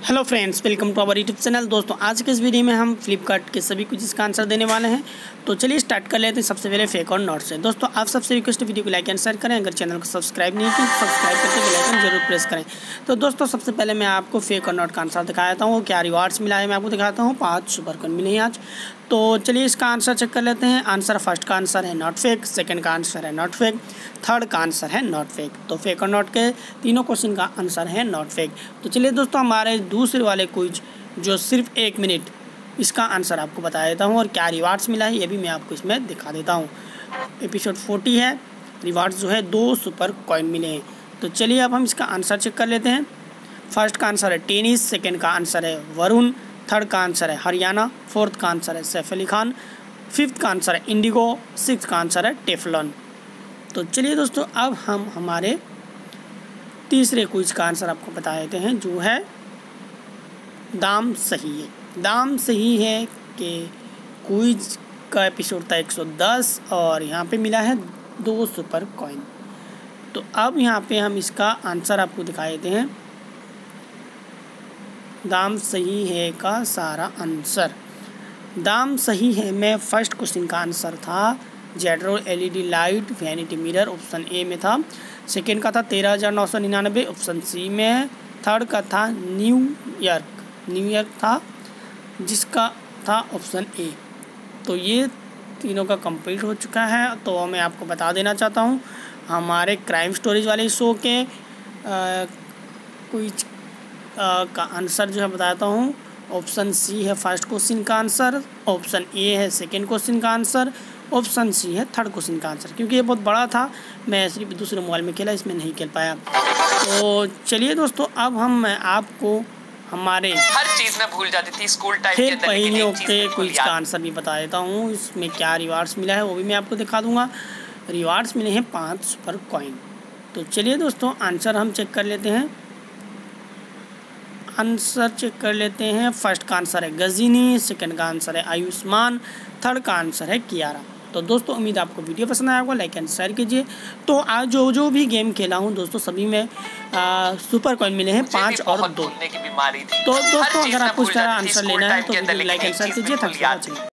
Hello friends welcome to our YouTube channel दोस्तों, आज के इस वीडियो में हम फ्लिपकार्ट के सभी कुछ इसका आंसर देने वाले हैं। तो चलिए स्टार्ट कर लेते हैं सबसे पहले फेक और नोट से। दोस्तों, आप सबसे रिक्वेस्ट वीडियो को लाइक एंड शेयर करें। अगर चैनल को सब्सक्राइब नहीं किया तो सब्सक्राइब करके बेल आइकन ज़रूर प्रेस करें। तो दोस्तों, सबसे पहले मैं आपको फेक और नोट का आंसर दिखाता हूँ। क्या रिवार्ड्स मिला है मैं आपको दिखाता हूँ। पाँच सुपर कॉइन मिले हैं आज। तो चलिए इसका आंसर चेक कर लेते हैं। आंसर फ़र्स्ट का आंसर है नॉट फेक सेकंड का आंसर है नॉट फेक थर्ड का आंसर है नॉट फेक तो फेक और नॉट के तीनों क्वेश्चन का आंसर है नॉट फेक तो चलिए दोस्तों, हमारे दूसरे वाले क्विज जो सिर्फ़ एक मिनट, इसका आंसर आपको बता देता हूँ और क्या रिवार्ड्स मिला है, ये भी मैं आपको इसमें दिखा देता हूँ। एपिसोड फोर्टी है रिवार्ड्स जो है दो सुपर कॉइन मिले हैं। तो चलिए अब हम इसका आंसर चेक कर लेते हैं। फ़र्स्ट का आंसर है टेनिस सेकेंड का आंसर है वरुण थर्ड का आंसर है हरियाणा फोर्थ का आंसर है सैफ अली खान फिफ्थ का आंसर है इंडिगो सिक्स का आंसर है टेफलन तो चलिए दोस्तों, अब हम हमारे तीसरे क्विज का आंसर आपको बता देते हैं, जो है दाम सही है। दाम सही है कि क्विज का एपिसोड था 110 और यहाँ पे मिला है दो सुपर कॉइन। तो अब यहाँ पे हम इसका आंसर आपको दिखा देते हैं। दाम सही है का सारा आंसर। दाम सही है, मैं फ़र्स्ट क्वेश्चन का आंसर था। जेड्रोल LED light vanity mirror option A में था। सेकेंड का था तेरह हज़ार नौ सौ निन्यानबे ऑप्शन सी में। थर्ड का था न्यू यॉर्क। न्यू ईयर था, जिसका था ऑप्शन ए। तो ये तीनों का कंप्लीट हो चुका है तो मैं आपको बता देना चाहता हूँ, हमारे क्राइम स्टोरीज वाले शो के कुछ का आंसर जो है बताता हूँ। ऑप्शन सी है फ़र्स्ट क्वेश्चन का आंसर, ऑप्शन ए है सेकेंड क्वेश्चन का आंसर, ऑप्शन सी है थर्ड क्वेश्चन का आंसर, क्योंकि ये बहुत बड़ा था, मैं सिर्फ़ दूसरे मोबाइल में खेला, इसमें नहीं खेल पाया। तो चलिए दोस्तों, अब हम आपको हमारे हर चीज़ में भूल जाती थी स्कूल टाइम खेल पहियों के कुछ का आंसर भी बता देता हूँ। इसमें क्या रिवार्ड्स मिला है वो भी मैं आपको दिखा दूँगा। रिवार्ड्स मिले हैं पाँच सुपर कॉइन तो चलिए दोस्तों आंसर हम चेक कर लेते हैं। आंसर चेक कर लेते हैं। फ़र्स्ट का आंसर है गजीनी सेकंड का आंसर है आयुष्मान थर्ड का आंसर है कियारा तो दोस्तों उम्मीद आपको वीडियो पसंद आया होगा। लाइक एंड शेयर कीजिए। तो आज जो जो भी गेम खेला हूँ दोस्तों सभी में आ, सुपर कॉइन मिले हैं पाँच और दो। की बीमारी तो दोस्तों अगर आपको इस तरह आंसर लेना है तो लाइक एंड शेयर कीजिए थैंक